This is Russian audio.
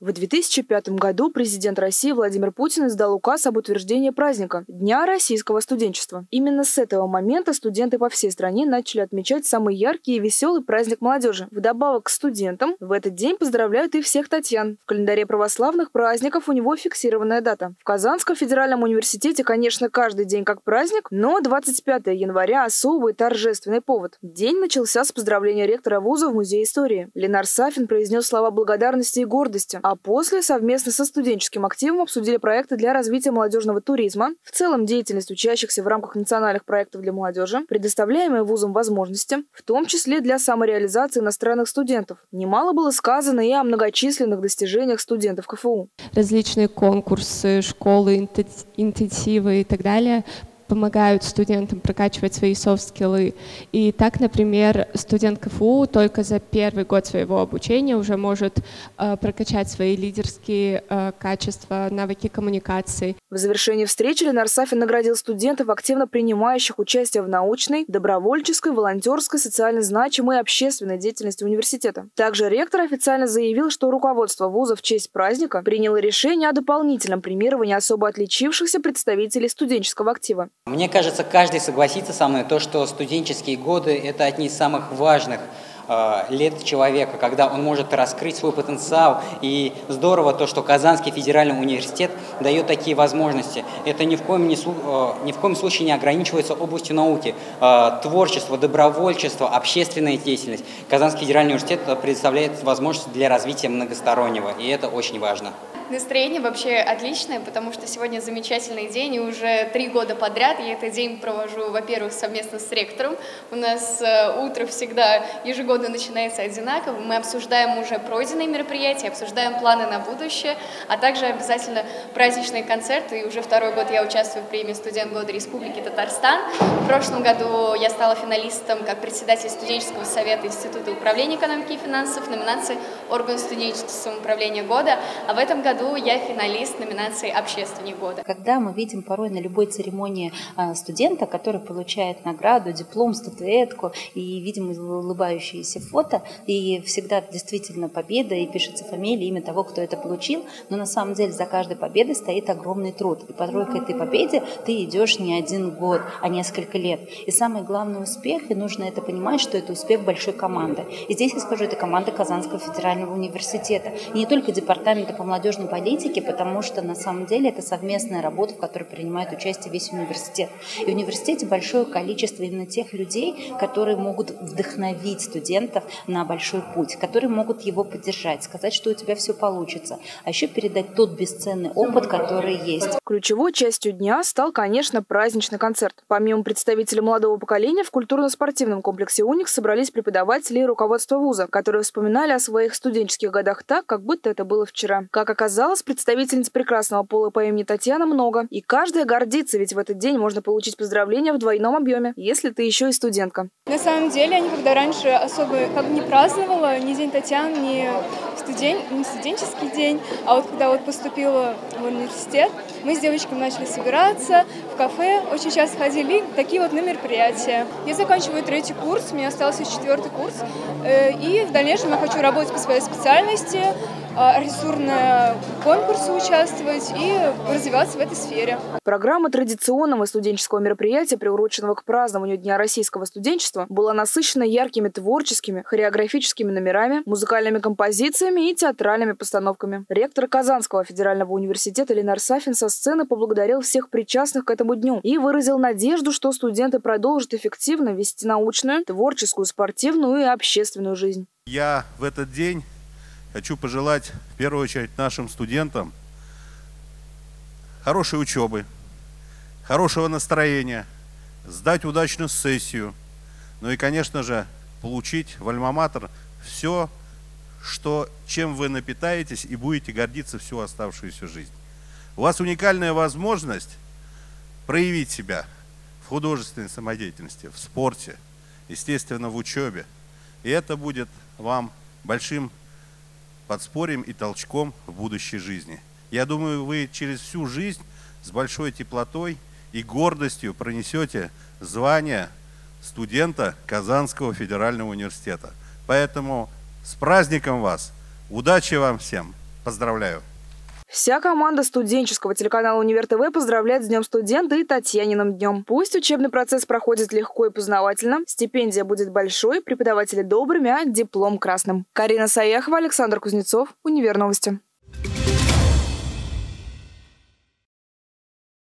В 2005 году президент России Владимир Путин издал указ об утверждении праздника – Дня российского студенчества. Именно с этого момента студенты по всей стране начали отмечать самый яркий и веселый праздник молодежи. Вдобавок к студентам в этот день поздравляют и всех Татьян. В календаре православных праздников у него фиксированная дата. В Казанском федеральном университете, конечно, каждый день как праздник, но 25 января – особый торжественный повод. День начался с поздравления ректора вуза в Музее истории. Ленар Сафин произнес слова благодарности и гордости а после совместно со студенческим активом обсудили проекты для развития молодежного туризма, в целом деятельность учащихся в рамках национальных проектов для молодежи, предоставляемые вузом возможности, в том числе для самореализации иностранных студентов. Немало было сказано и о многочисленных достижениях студентов КФУ. Различные конкурсы, школы, интенсивы и так далее помогают студентам прокачивать свои софт-скиллы. И так, например, студент КФУ только за первый год своего обучения уже может э, прокачать свои лидерские э, качества, навыки коммуникации. В завершении встречи Ленар Сафин наградил студентов, активно принимающих участие в научной, добровольческой, волонтерской, социально значимой и общественной деятельности университета. Также ректор официально заявил, что руководство вуза в честь праздника приняло решение о дополнительном премировании особо отличившихся представителей студенческого актива. Мне кажется, каждый согласится со мной, то, что студенческие годы – это одни из самых важных э, лет человека, когда он может раскрыть свой потенциал. И здорово то, что Казанский федеральный университет дает такие возможности. Это ни в коем, не, э, ни в коем случае не ограничивается областью науки. Э, творчество, добровольчество, общественная деятельность. Казанский федеральный университет предоставляет возможности для развития многостороннего, и это очень важно. Настроение вообще отличное, потому что сегодня замечательный день, и уже три года подряд я этот день провожу, во-первых, совместно с ректором. У нас э, утро всегда ежегодно начинается одинаково. Мы обсуждаем уже пройденные мероприятия, обсуждаем планы на будущее, а также обязательно праздничные концерты. И уже второй год я участвую в премии «Студент года Республики Татарстан». В прошлом году я стала финалистом как председатель студенческого совета Института управления экономики и финансов номинации «Орган студенческого самоуправления года», а в этом году году я финалист номинации «Общественник года». Когда мы видим порой на любой церемонии а, студента, который получает награду, диплом, статуэтку, и видим улыбающиеся фото, и всегда действительно победа, и пишется фамилия, имя того, кто это получил, но на самом деле за каждой победой стоит огромный труд. И порой к этой победе ты идешь не один год, а несколько лет. И самый главный успех, и нужно это понимать, что это успех большой команды. И здесь я скажу, это команда Казанского федерального университета. И не только департамента по молодежным политики, потому что на самом деле это совместная работа, в которой принимает участие весь университет. И в университете большое количество именно тех людей, которые могут вдохновить студентов на большой путь, которые могут его поддержать, сказать, что у тебя все получится, а еще передать тот бесценный опыт, который есть. Ключевой частью дня стал, конечно, праздничный концерт. Помимо представителей молодого поколения, в культурно-спортивном комплексе «Уникс» собрались преподаватели и руководство вуза, которые вспоминали о своих студенческих годах так, как будто это было вчера. Как оказалось, оказалось, представительниц прекрасного пола по имени Татьяна много. И каждая гордится, ведь в этот день можно получить поздравления в двойном объеме, если ты еще и студентка. На самом деле, я никогда раньше особо как бы не праздновала ни День Татьяны, ни, студен... не студенческий день. А вот когда вот поступила в университет, мы с девочками начали собираться в кафе, очень часто ходили такие вот на мероприятия. Я заканчиваю третий курс, у меня остался четвертый курс, э, и в дальнейшем я хочу работать по своей специальности, архитектурные конкурсы участвовать и развиваться в этой сфере. Программа традиционного студенческого мероприятия, приуроченного к празднованию Дня российского студенчества, была насыщена яркими творческими, хореографическими номерами, музыкальными композициями и театральными постановками. Ректор Казанского федерального университета Ленар Сафин со сцены поблагодарил всех причастных к этому дню и выразил надежду, что студенты продолжат эффективно вести научную, творческую, спортивную и общественную жизнь. Я в этот день хочу пожелать в первую очередь нашим студентам хорошей учебы, хорошего настроения, сдать удачную сессию, ну и, конечно же, получить в Альма-Матер все, что, чем вы напитаетесь и будете гордиться всю оставшуюся жизнь. У вас уникальная возможность проявить себя в художественной самодеятельности, в спорте, естественно, в учебе. И это будет вам большим подспорьем и толчком в будущей жизни. Я думаю, вы через всю жизнь с большой теплотой и гордостью пронесете звание студента Казанского федерального университета. Поэтому с праздником вас! Удачи вам всем! Поздравляю! Вся команда студенческого телеканала «Универ ТВ» поздравляет с Днем студента и Татьяниным днем. Пусть учебный процесс проходит легко и познавательно, стипендия будет большой, преподаватели добрыми, а диплом красным. Карина Саяхова, Александр Кузнецов, Универ Новости.